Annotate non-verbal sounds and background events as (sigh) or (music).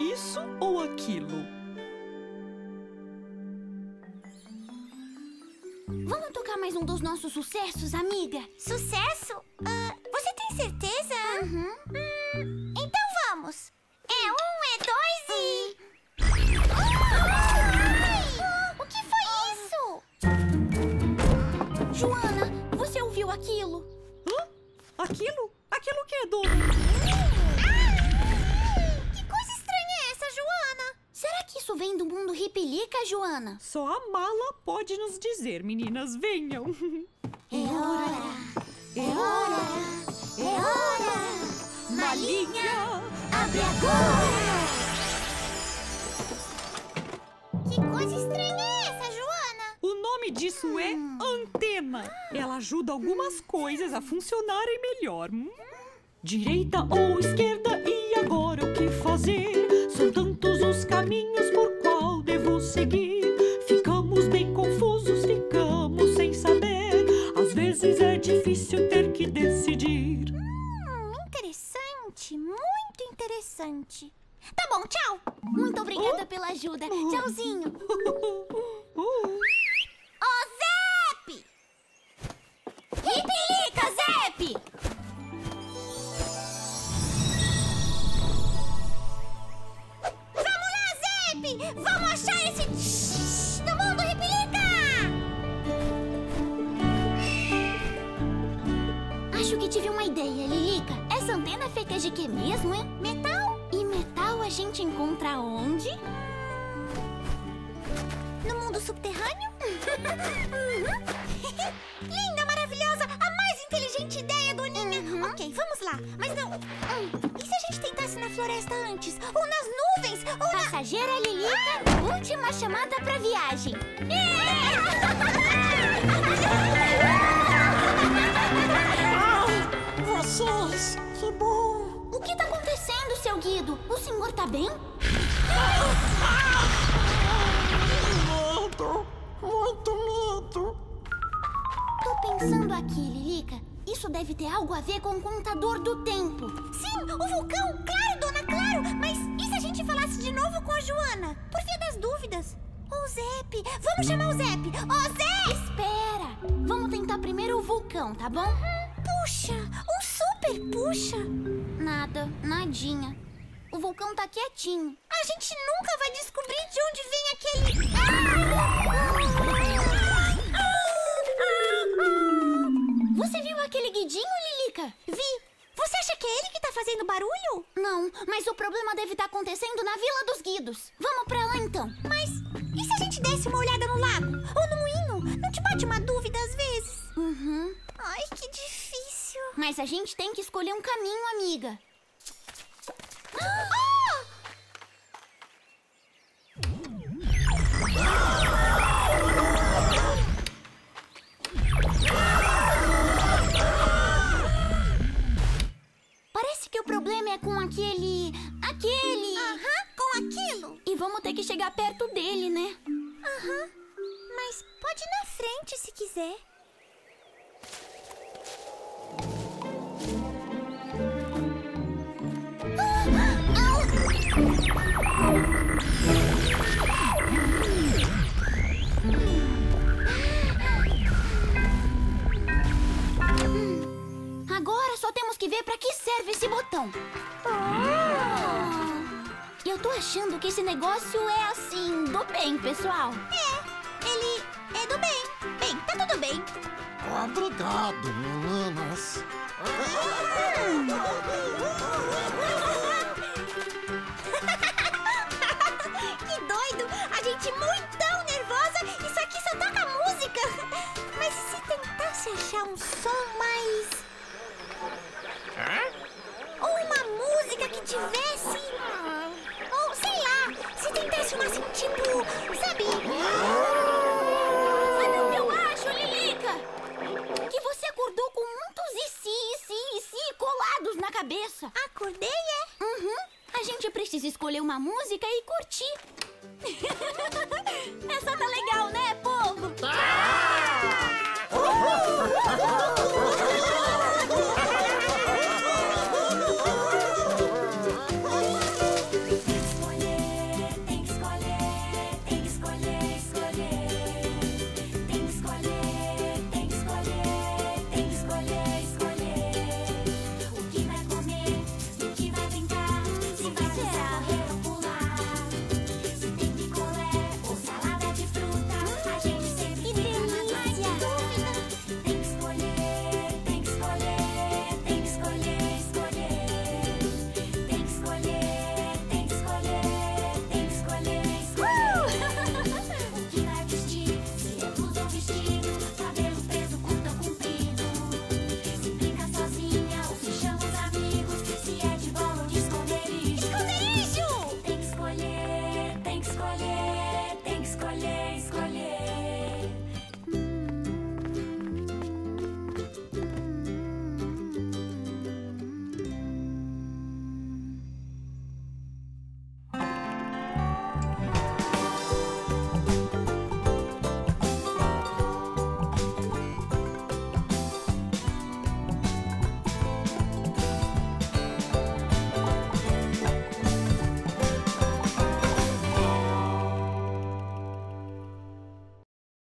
isso ou aquilo? Vamos tocar mais um dos nossos sucessos, amiga? Sucesso? Uh, você tem certeza? Uhum. Hum, então vamos. É um, é dois e... O que foi isso? Joana, você ouviu aquilo? Hã? Aquilo? Aquilo que é, Dona? Isso vem do mundo ripilica, Joana? Só a mala pode nos dizer, meninas, venham. É hora, É hora, é hora. Malinha! Abre agora! Que coisa estranha é essa, Joana? O nome disso é antena. Ela ajuda algumas coisas a funcionarem melhor. Hum? Direita ou esquerda e agora o que fazer? São tantos os caminhos por qual devo seguir. Ficamos bem confusos, ficamos sem saber. Às vezes é difícil ter que decidir. Hum, interessante, muito interessante. Tá bom, tchau. Muito obrigada pela ajuda. Tchauzinho. (laughs) Vamos achar esse do mundo Ripilica! Acho que tive uma ideia, Lilica. Essa antena feita de quê mesmo, hein? Metal? E metal a gente encontra onde? No mundo subterrâneo? (laughs) Linda, maravilhosa, a mais inteligente ideia, Doninha. Ok, vamos lá. Mas não. Hum, E se a gente tentasse na floresta antes? Ou na. Passageira Lilica, última chamada pra viagem. Vocês! Que bom! O que tá acontecendo, seu Guido? O senhor tá bem? Medo! Muito medo! Tô pensando aqui, Lilica. Isso deve ter algo a ver com o contador do tempo. Sim, o vulcão! Claro, dona, claro! Mas de novo com a Joana? Por via das dúvidas. Ô, Zep! Vamos chamar o Zep! Ô, Zep! Espera! Vamos tentar primeiro o vulcão, tá bom? Puxa! Um super puxa! Nada, nadinha. O vulcão tá quietinho. A gente nunca vai descobrir de onde vem aquele. Mas a gente tem que escolher um caminho, amiga. Ah! Parece que o problema é com aquele. aquele. Aham, com aquilo. E vamos ter que chegar perto dele, né? Aham. Mas pode ir na frente se quiser. Temos que ver pra que serve esse botão. Eu tô achando que esse negócio é assim, do bem, pessoal. É, ele é do bem. Bem, tá tudo bem. Obrigado, meninas! (laughs) que doido! A gente muito tão nervosa, isso aqui só toca música. Mas se tentasse achar um som mais. Ou uma música que tivesse. Ou sei lá, se tentasse uma assim, tipo. Sabe? Sabe o que eu acho, Lilica? Que você acordou com muitos e si, e si, e si colados na cabeça. Acordei, é? Uhum. A gente precisa escolher uma música e curtir. (laughs)